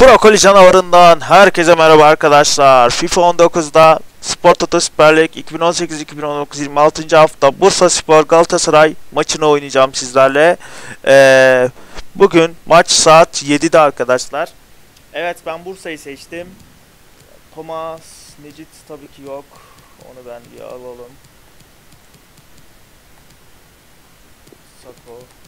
Brokoli canavarından herkese merhaba arkadaşlar. FIFA 19'da Spor Toto Süper Lig 2018-2019 26. hafta Bursa Spor Galatasaray maçını oynayacağım sizlerle. Ee, bugün maç saat 7'de arkadaşlar. Evet ben Bursa'yı seçtim. Thomas, Necit tabii ki yok. Onu ben bir alalım. Sako.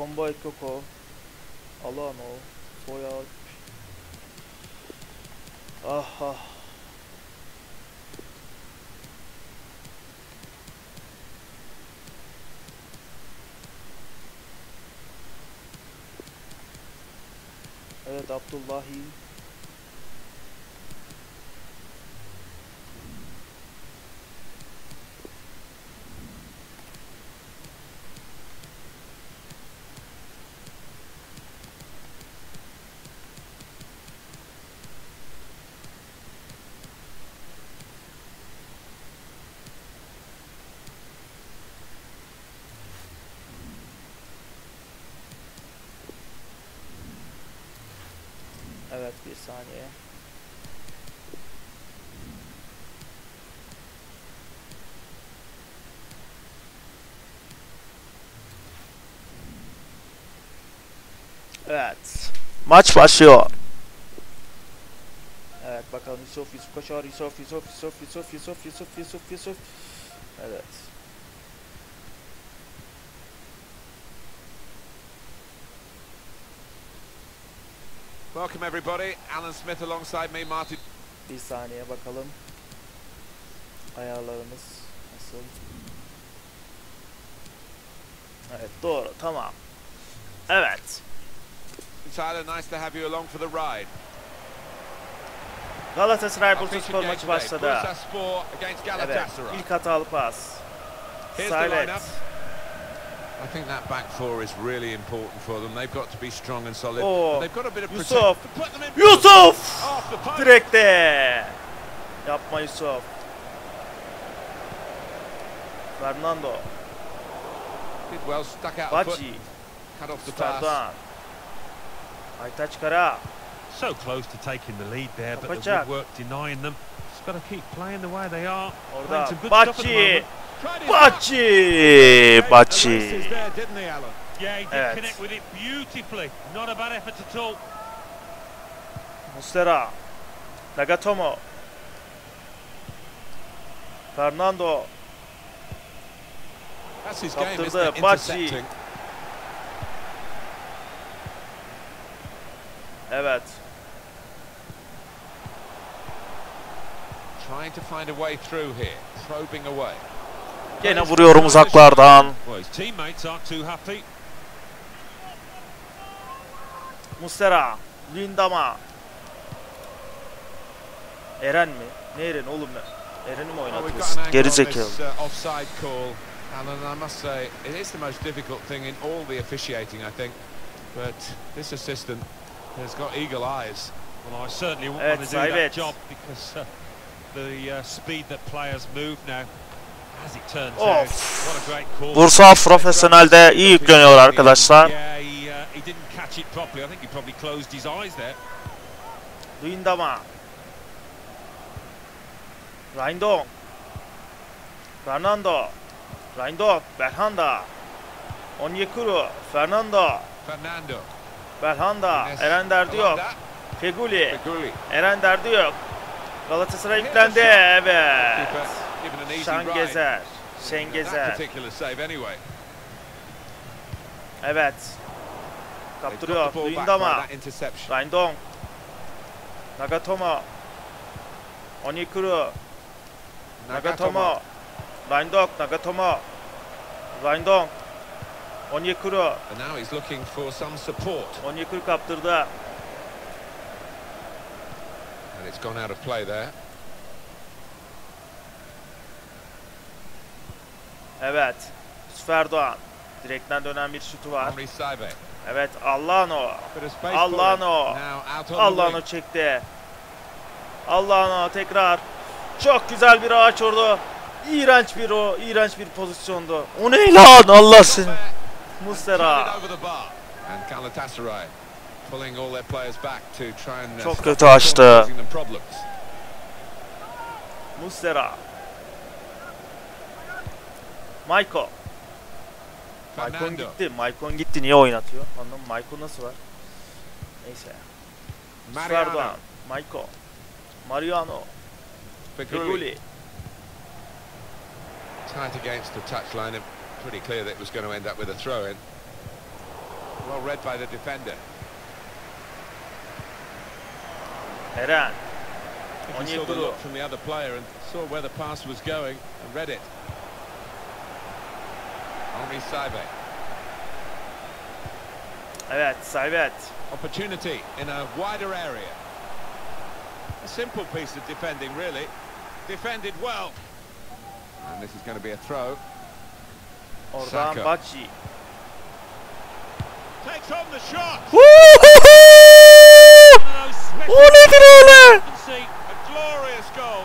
Combo Koko. Alano. Soya. Ah ah. Evet Abdullahi. Evet bir saniye. Evet. Maç başlıyor. Evet bakalım Yusuf Yusuf koşar Yusuf Yusuf Yusuf Yusuf Yusuf Yusuf Yusuf Yusuf Evet. Welcome everybody. Alan Smith alongside me, Martin. Bir saniye bakalım. Ayarlarımız nasıl? Evet doğru tamam. Evet. Tyler, nice to have you along for the ride. Galatasaray Our Bursa featured Spor game maçı başladı. Bursa Spor against Evet. İlk hatalı pas. Here's the Silent. lineup. I think that back four is really important for them. They've got to be strong and solid. Oh, and they've got a bit of Yusuf. Put them in Yusuf! off the post. Direkte. Yapma Yusuf. Fernando. Did well, stuck out a foot, Baci. cut off the pass. Ferdan. Aytaç Kara. So close to taking the lead there, but the Kapacak. woodwork denying them. Just got to keep playing the way they are. Orada. Playing Bocci! Bocci. Evet. Mustera. Nagatomo. Fernando. Kaptırdı. Bocci. Evet. Trying to find a way through here. Probing away. Gene vuruyorum uzaklardan. Muslera. Lindama. Eren mi? Ne Eren oğlum ne? Eren'i mi oynatıyorsun? Geri zekalı. uh, Alan. I must say it is the most difficult thing in all the officiating, I think. But this assistant has got eagle eyes. Well, I certainly wouldn't Evet, want to do that job because uh, the uh, speed that players move now, Of. Bursa profesyonelde iyi yükleniyor arkadaşlar. Luyendama. Reindong. Fernando. Reindong. Berhanda. Onyekuru. Fernando. Fernando. Berhanda. Eren derdi yok. Feguli. Eren derdi yok. Galatasaray yüklendi. Evet. Şengezer. Şengezer. Evet. Kaptırıyor. Luyendama. Rindong. Nagatomo. Onikuru. Nagatomo. Rindong. Nagatomo. Rindong. Onyekuru. Onyekuru kaptırdı. And it's gone out of play there. Evet. Yusuf Erdoğan. Direkten dönen bir şutu var. Evet Allano. Allano. Allano çekti. Allano tekrar. Çok güzel bir ağaç orada. İğrenç bir o. iğrenç bir pozisyondu. O ne lan Allah seni. Mustera. Çok kötü açtı. Mustera. Maiko. Fernando. gitti. Gitti. Niye oynatıyor? Anladım. Nasıl var? Neyse. Mariano. Ferdoğan. Maiko. Mariano. Feguli. Feguli. Tight against the touchline and pretty clear that it was going to end up with a throw-in. Well read by the defender. Eren. I he saw the Onyekuru. look from the other player and saw where the pass was going and read it. Henri Saibe. Evet. Servet. Opportunity in a wider area. A simple piece of defending, really. Defended well. And this is going to be a throw. Oradan Saka. Bacci. Takes on the shot. Huhuhu! One of those special O nedir öyle? you can see a glorious goal.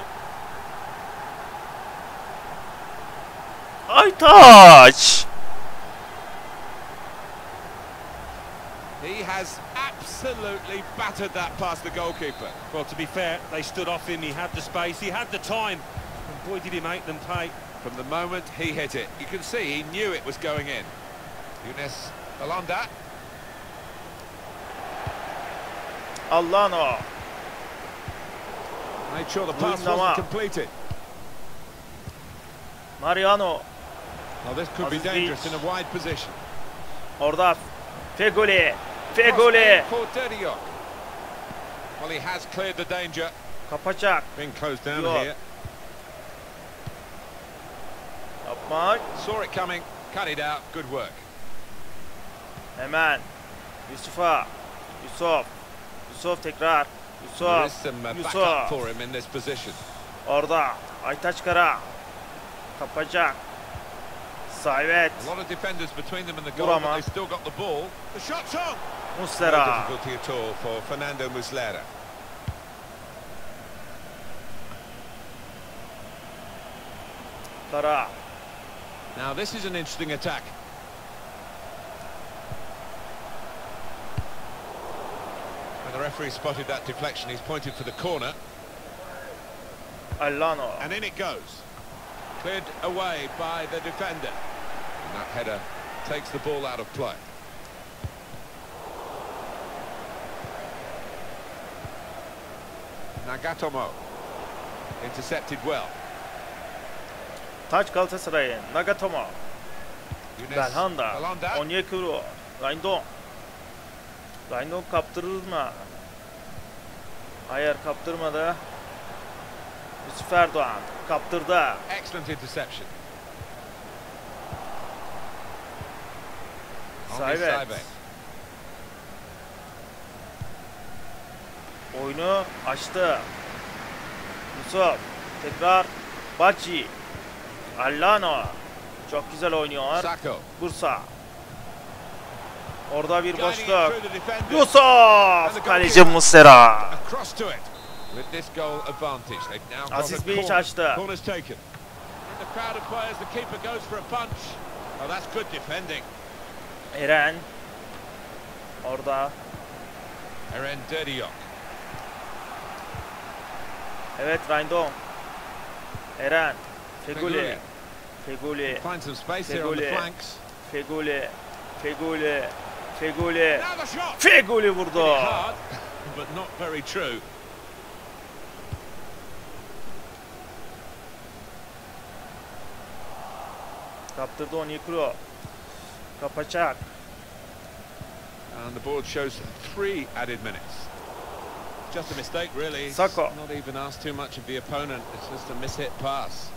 Aytaç. He has absolutely battered that past the goalkeeper. Well, to be fair, they stood off him. He had the space. He had the time. And boy, did he make them pay. From the moment he hit it, you can see he knew it was going in. Younes Alonda. Allano. Made sure the pass Luyendama. wasn't completed. Mariano. Aziz dangerous Beach. in a wide position. Orada For Dediok. Well, he has cleared the danger. Kapacak. Being closed down Yok. here. Yapmak. Saw it coming, cut it out. Good work. Hemen. Yusuf'a. Yusuf. Yusuf tekrar. Yusuf. some uh, Yusuf. for him in this position. Orada. Aytaç Kara. Kapacak. Sayvet. A lot of defenders between them and the Vur goal, but ama. they still got the ball. The shot's on. No Muslera. difficulty at all for Fernando Muslera. Kara. Now this is an interesting attack. When the referee spotted that deflection, he's pointed for the corner, Allano. and in it goes. Cleared away by the defender. And that header takes the ball out of play. Nagatomo intercepted well. Taç Galatasaray'ın. Nagatomo. Belhanda. Onyekuru. Rindon. Rindon kaptırır mı? Hayır kaptırmadı. Yusuf Erdoğan kaptırdı. Excellent interception. Saibe. Oyunu açtı. Yusuf. Tekrar. Bacci. Allano. Çok güzel oynuyor. Bursa. Orada bir boşluk. Yusuf! Kaleci Muslera. Aziz corner. açtı. The crowd of players, the keeper goes for a punch. Oh, that's good defending. Eren. Orada. Eren Derdiok. Evet Rindon. Eren. Feguli. Feguli. Feguli. Feguli. Feguli. Feguli. Feguli. Vurdu. but not very true. Kaptırdı Onyekuru. Kapacak. And the board shows three added minutes. Just a mistake, really. It's Not even asked too much of the opponent. It's just a mishit pass.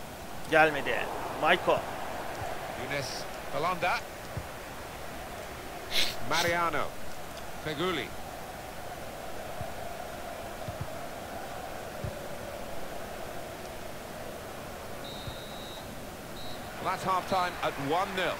Gelmedi. Maiko. Younes Alonda. Mariano. Feguli. Well, that's half time at 1-0.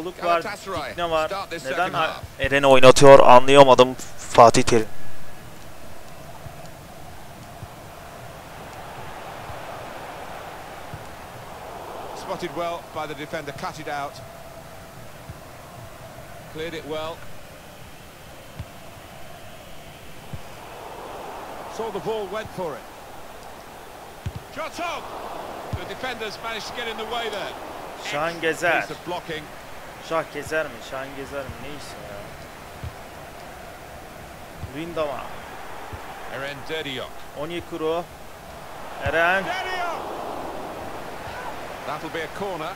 Mitroluk var, Dikne var. Neden. Eren'i oynatıyor anlayamadım Fatih Terim. Spotted well by the defender, cut it out. Cleared it well. Saw the ball, went for it. Shot on! The defenders managed to get in the way there. Şahan Gezer. Şah Gezer mi? Şahan Gezer mi? Neyse ya. Rindama. Eren Dediok. Onyekuru. Eren. That'll be a corner.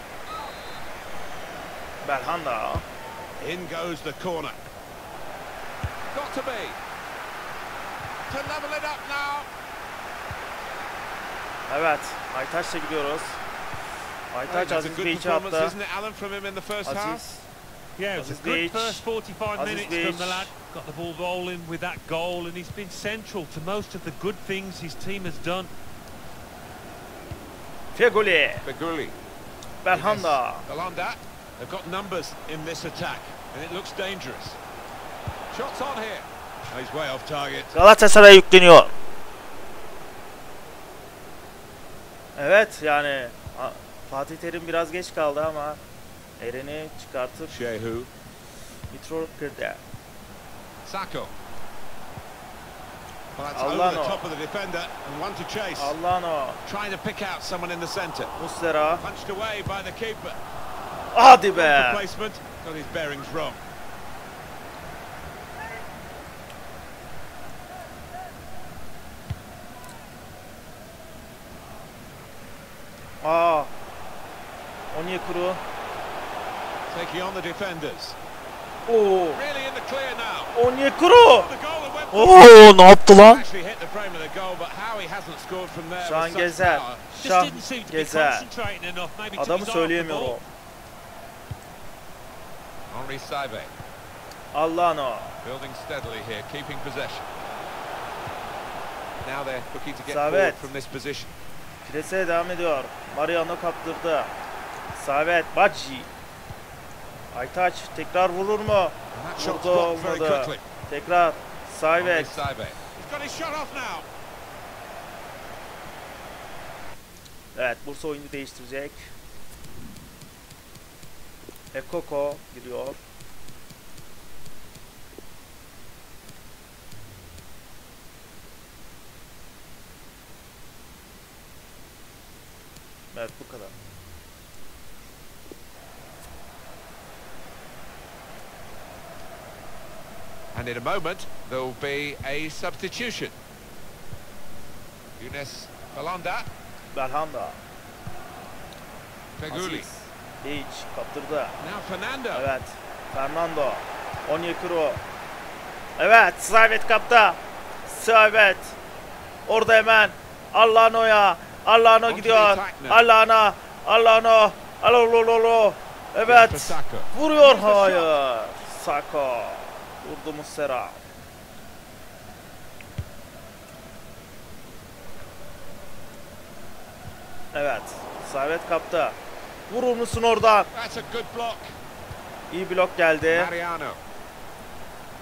Belhanda. In goes the corner. Got to be. To level it up now. Evet. Aytaç'la gidiyoruz. I Aytaç that's a good Bey'i performance, attı. isn't it, Alan, from him in the first half? Aziz. Yeah, it was a good first 45 Aziz minutes Beach. from the lad. Got the ball rolling with that goal, and he's been central to most of the good things his team has done. Feguli. Beguli. Belhanda. Alonda. They've got numbers in this attack, and it looks dangerous. Shots on here. Oh, he's way off target. Galatasaray yükleniyor. Evet yani a- Fatih Terim biraz geç kaldı ama Eren'i çıkartıp Shehu. Mitrol kırdı. Sacco. Well, that's Allah over the no. top of the defender, and one to chase. Allah'ın o. Trying to pick out someone in the centre. Muslera. Punched away by the keeper. Hadi be. Got his bearings wrong. Aa. Onyekuru. Taking on the defenders. Oo. Really in the clear now. Onyekuru. Oo ne yaptı lan? with such Gezer. Şah Gezer. Adamı söyleyemiyor o. Henri Saive Allah'ın o. building steadily here, keeping possession. Now they're looking to get forward from this position. Preseye devam ediyor. Mariano kaptırdı. Savet. Bacci. Aytaç tekrar vurur mu? Vurdu olmadı. Tekrar. Savet. Evet Bursa oyunu değiştirecek. Ekoko giriyor. Evet bu kadar. And in a moment, there will be a substitution. Younes Balanda, Belhanda. Feguli. Aziz. Hiç kaptırdı. Now Fernando. Evet. Fernando. Onyekuru. Evet. Savet kapta. Savet. Orada hemen. Allano'ya. Allano gidiyor. Allana. Allano. Alolololo. Evet. Vuruyor. Hayır. Sako. Vurdu Muslera. Evet. Savet kapta. Vurur musun oradan? That's a good block. İyi blok geldi.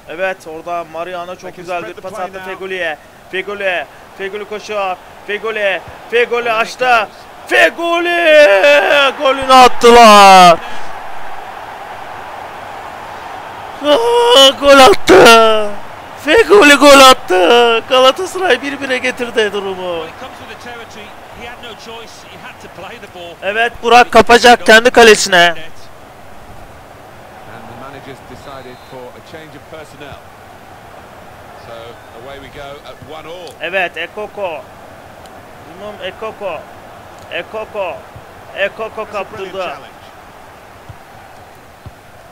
Evet orada Mariano çok güzel bir pas attı. Fegoli'ye. Fegoli. Fegoli koşuyor. Fegoli. Fegoli açtı. Fegoli! Golünü attılar. Aa, gol attı. Fegoli gol attı. Galatasaray 1-1'e getirdi durumu. Evet Burak kapacak kendi kalesine. Evet Ekoko. Limon Ekoko. Ekoko. Ekoko kaptırdı.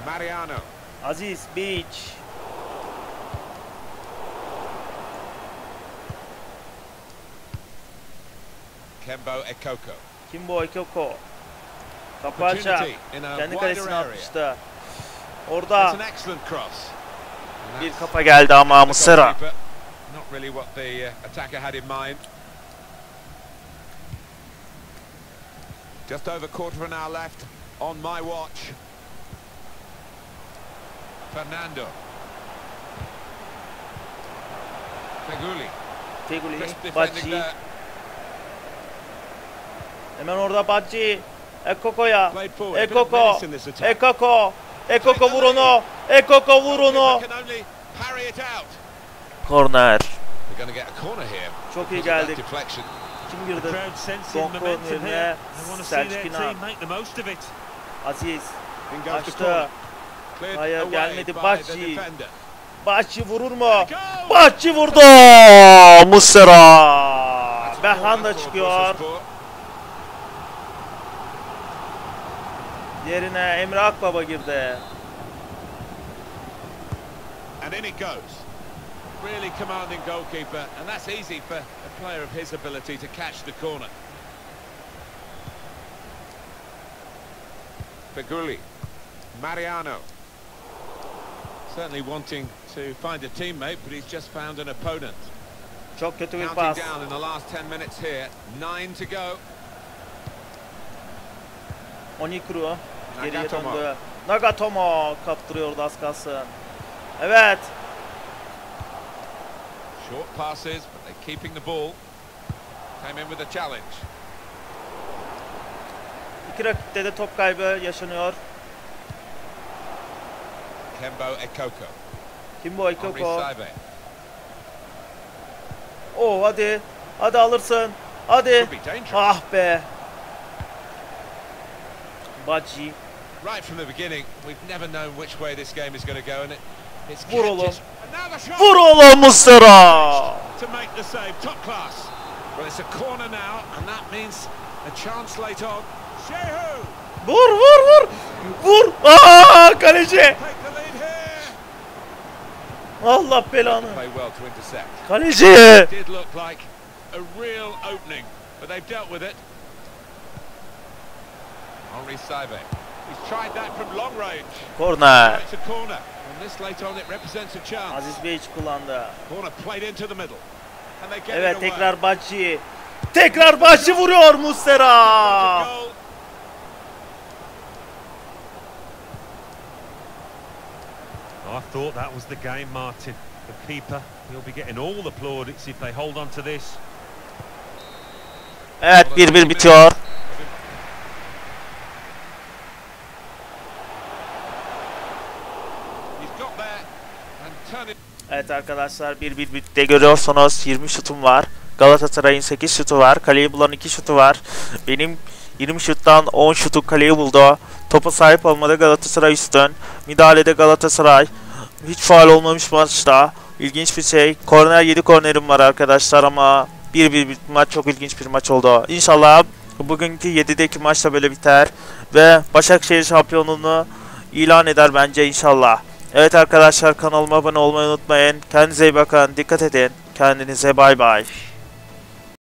Mariano. Aziz Beach. Kembo Ekoko. Kimbo Ekoko. Kapı açar. Opportunity in a Kendi wider kalesine area. atmıştı. That's Orada an excellent cross. And bir that's kafa geldi ama the Muslera. goalkeeper. Not really what the uh, attacker had in mind. Just over quarter of an hour left on my watch. Fernando. Feguli. Feguli, Bacci. Hemen orada Bacci. Ekoko'ya. Ekoko. Ekoko. Ekoko vur onu. Ekoko vur onu. Korner. Çok iyi geldik. Kim girdi? momentum yerine Selçuk İnan. Aziz. Açtı. Hayır, gelmedi. defender. Bacci vurur mu? Bacci vurdu. Muslera. Behran da çıkıyor. Yerine Emre Akbaba girdi. And in it goes. Really commanding goalkeeper, and that's easy for a player of his ability to catch the corner. Feguli. Mariano. Certainly wanting to find a teammate, but he's just found an opponent. Çok kötü bir Counting pas. down in the last 10 minutes here. Nine to go. Onikuru geriye Nagatomo. döndü. Nagatomo kaptırıyordu az kalsın. Evet. Short passes, but they're keeping the ball. Came in with a challenge. İki rakipte de top kaybı yaşanıyor. Kembo Ekoko. Kimbo Ekoko. Oh hadi. Hadi alırsın. Hadi. Could be dangerous. Ah be. Bacci. Right from the beginning, we've never known which way this game is going to go, and it, it's Vur oğlum. us- And now the shot Vur oğlum Muslera. to make the save, top class. Well, it's a corner now, and that means a chance late on. Shehu Vur vur vur. Vur. Aa kaleci. Allah belanı. Kaleci. Did look like a real opening, but they've dealt with it. Henri Saibe. He's tried that from long range. Korner. Aziz Bey kullandı. They get Evet tekrar Bacci. Tekrar Bacci vuruyor Muslera. I thought that was the game, Martin. The keeper, he'll be getting all the plaudits if they hold on to this. Evet 1-1 bitiyor. Evet arkadaşlar 1-1 bitti görüyorsunuz 20 şutum var. Galatasaray'ın 8 şutu var. Kaleyi bulan 2 şutu var. Benim 20 şuttan 10 şutu kaleyi buldu. Topa sahip olmada Galatasaray üstün. Müdahalede Galatasaray. Hiç faal olmamış maçta. İlginç bir şey. Korner 7 kornerim var arkadaşlar ama 1-1 bir maç çok ilginç bir maç oldu. İnşallah bugünkü 7'deki maç da böyle biter. Ve Başakşehir şampiyonluğunu ilan eder bence inşallah. Evet arkadaşlar kanalıma abone olmayı unutmayın. Kendinize iyi bakın. Dikkat edin. Kendinize bay bay.